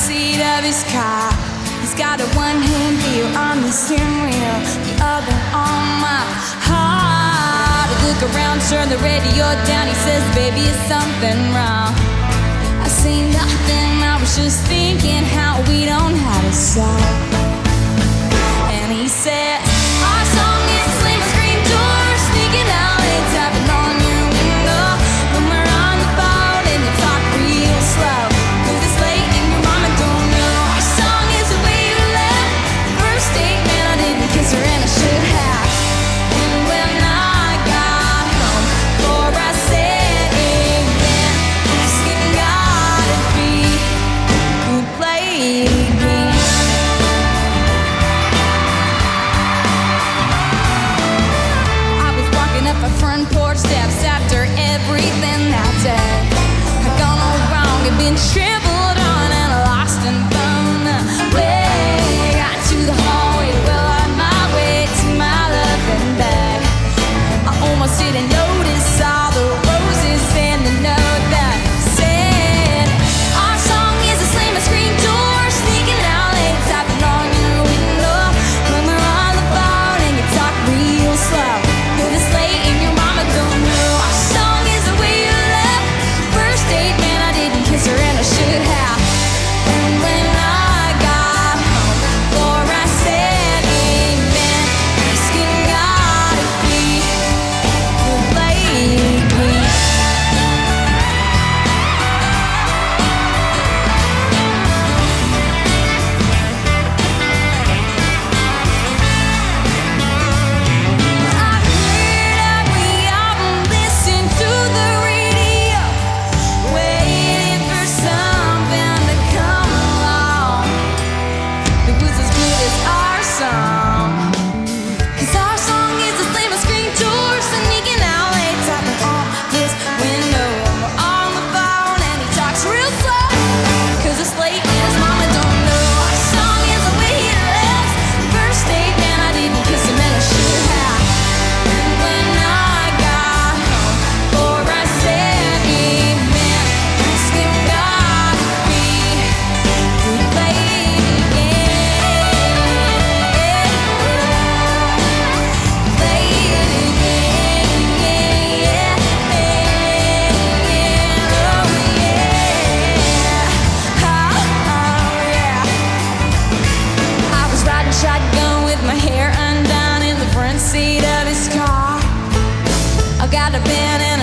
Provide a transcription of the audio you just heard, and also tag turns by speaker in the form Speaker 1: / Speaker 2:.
Speaker 1: seat of his car. He's got a one hand deal on the steering wheel, the other on my heart. I look around, turn the radio down. He says, Baby, is something wrong? I say nothing, I was just thinking how we don't have a song. been tripping. got a pen and